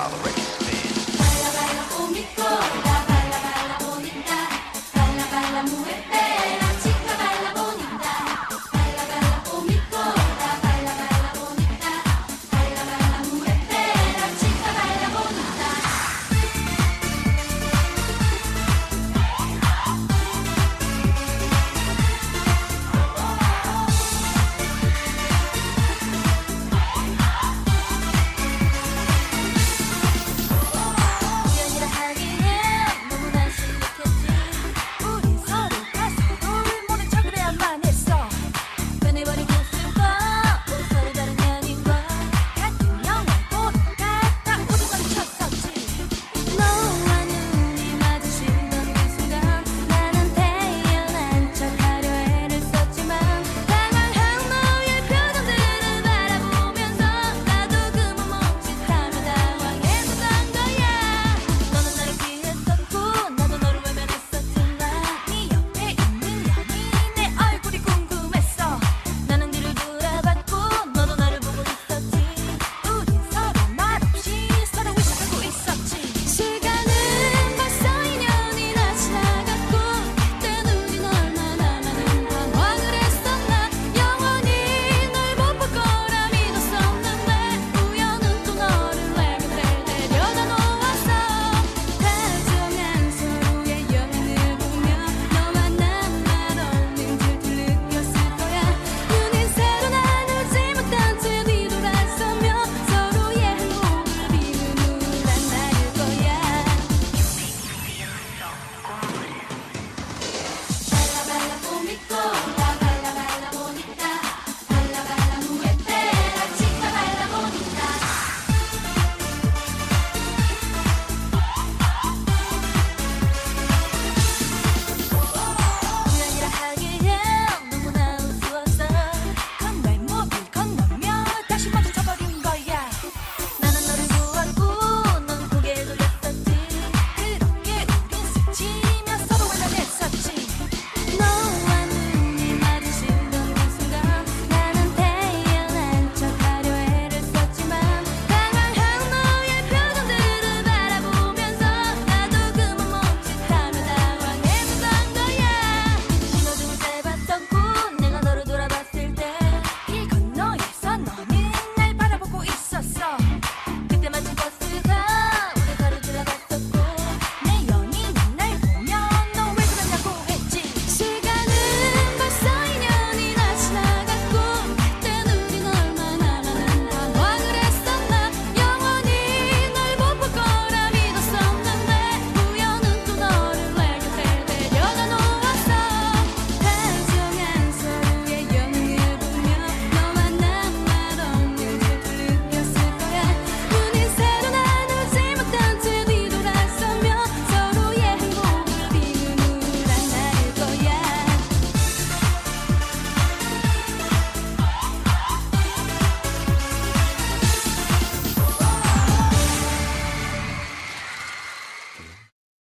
while the race.